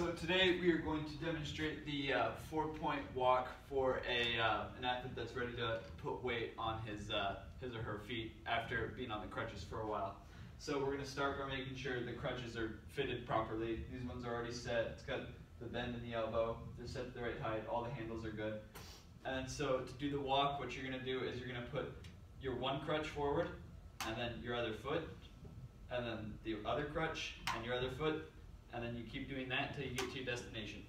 So today we are going to demonstrate the uh, four-point walk for a uh, an athlete that's ready to put weight on his uh, his or her feet after being on the crutches for a while. So we're going to start by making sure the crutches are fitted properly. These ones are already set. It's got the bend in the elbow. They're set to the right height. All the handles are good. And so to do the walk, what you're going to do is you're going to put your one crutch forward, and then your other foot, and then the other crutch and your other foot, and then you keep doing that until you get to your destination.